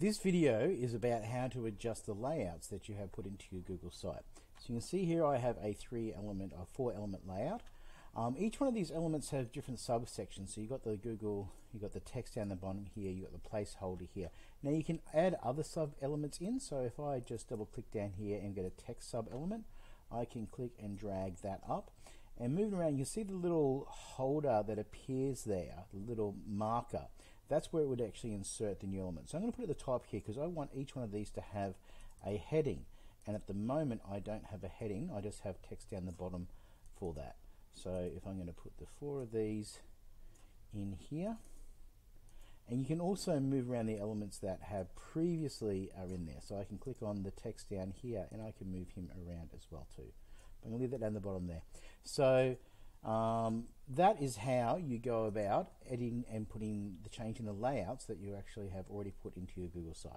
This video is about how to adjust the layouts that you have put into your Google site. So you can see here I have a three element or four element layout. Um, each one of these elements have different subsections. So you've got the Google, you've got the text down the bottom here, you've got the placeholder here. Now you can add other sub elements in. So if I just double click down here and get a text sub element, I can click and drag that up. And moving around, you see the little holder that appears there, the little marker that's where it would actually insert the new element. So I'm going to put it at the top here because I want each one of these to have a heading. And at the moment I don't have a heading, I just have text down the bottom for that. So if I'm going to put the four of these in here, and you can also move around the elements that have previously are in there. So I can click on the text down here and I can move him around as well too. But I'm going to leave that down the bottom there. So um, that is how you go about editing and putting the change in the layouts that you actually have already put into your Google site.